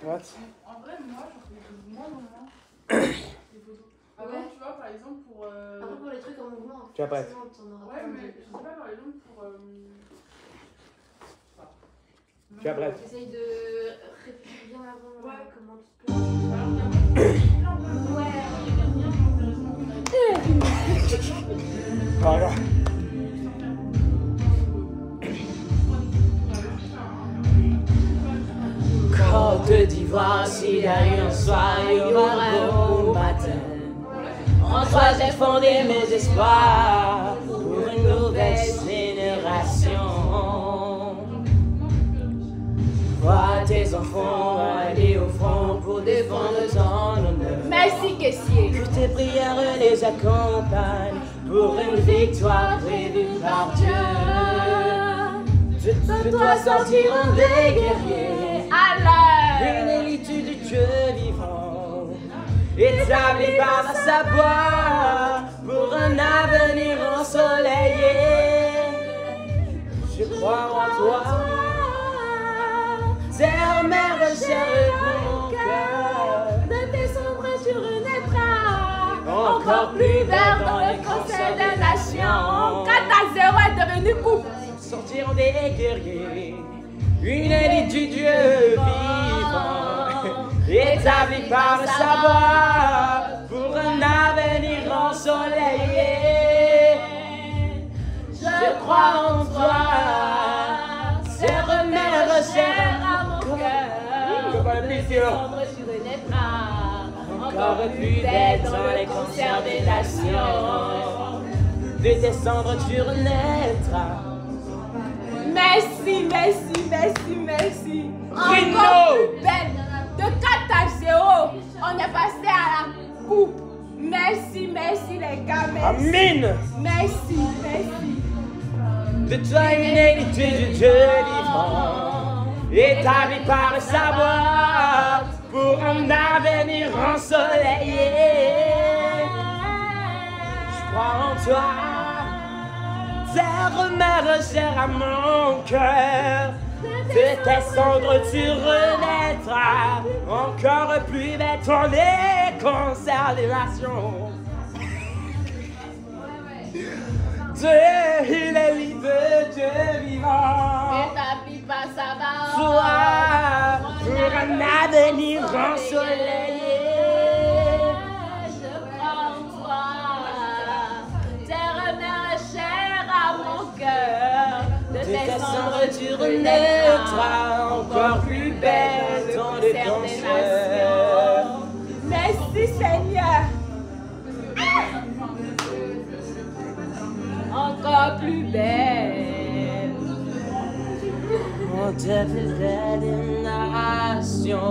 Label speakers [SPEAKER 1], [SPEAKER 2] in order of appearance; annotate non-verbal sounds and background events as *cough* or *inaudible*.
[SPEAKER 1] droite.
[SPEAKER 2] En vrai, moi, j'en fais de moins en moins. *coughs* des photos. Avant,
[SPEAKER 3] Ouais.
[SPEAKER 2] tu vois, par exemple, pour. euh,
[SPEAKER 3] Après, pour les trucs en mouvement,
[SPEAKER 1] Tu vas pas
[SPEAKER 2] Ouais, mais je sais pas, par exemple, pour. euh,
[SPEAKER 1] Tu vas prête
[SPEAKER 3] Essaye de réfléchir bien avant euh,
[SPEAKER 2] Ouais.
[SPEAKER 3] comment tu te places. Ouais.
[SPEAKER 1] Voilà.
[SPEAKER 4] Y a eu un soir, il y aura un matin. En toi, j'ai fondé mes espoirs pour une nouvelle génération. Vois tes enfants aller au front pour défendre ton honneur.
[SPEAKER 5] Merci, caissier.
[SPEAKER 4] Que tes prières les accompagnent pour une victoire prévue par Dieu. De toi sortiront des guerriers. Une du Dieu vivant, établie par la savoir pour un avenir ensoleillé. Je crois en toi, terre, mère, mon cœur.
[SPEAKER 5] de tes sombres, tu renaîtras.
[SPEAKER 4] Encore plus
[SPEAKER 5] Vert dans le conseil des nations. 4 à 0 est devenu coupe.
[SPEAKER 4] sortiront des guerriers, une élite du Dieu par le savoir pour un avenir ensoleillé. Je crois en toi, serre mère, serre
[SPEAKER 5] à mon
[SPEAKER 1] Je
[SPEAKER 5] cœur. Sombre, tu renaîtras.
[SPEAKER 4] encore plus belle dans les concerts des nations. De tes cendres tu renaîtras.
[SPEAKER 5] Merci, merci, merci, merci. Encore on est passé à la coupe. Merci, merci les gars. Merci,
[SPEAKER 1] Amine.
[SPEAKER 5] merci. merci.
[SPEAKER 4] Du Dieu vivant, établie par le savoir pour un avenir ensoleillé. Je crois en toi, terre mère chère à mon cœur. De tes cendres tu renaîtras, encore plus belle des nations. Dieu, il est libre, Dieu vivant.
[SPEAKER 5] Établi par sa
[SPEAKER 4] Toi, pour un avenir ensoleillé. Tu renaîtras, encore plus belle dans les concerts.
[SPEAKER 5] Merci Seigneur. Encore plus belle.
[SPEAKER 4] On te plus belle des nations.